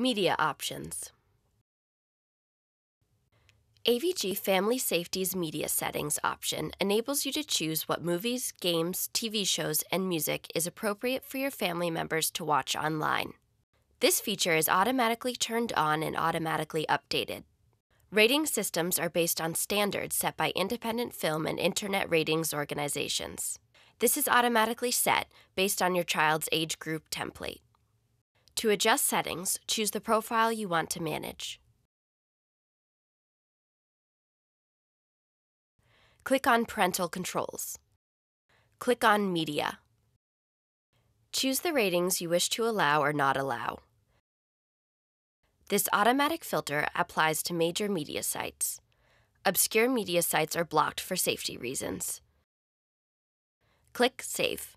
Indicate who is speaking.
Speaker 1: Media options. AVG Family Safety's media settings option enables you to choose what movies, games, TV shows, and music is appropriate for your family members to watch online. This feature is automatically turned on and automatically updated. Rating systems are based on standards set by independent film and internet ratings organizations. This is automatically set based on your child's age group template. To adjust settings, choose the profile you want to manage. Click on Parental Controls. Click on Media. Choose the ratings you wish to allow or not allow. This automatic filter applies to major media sites. Obscure media sites are blocked for safety reasons. Click Save.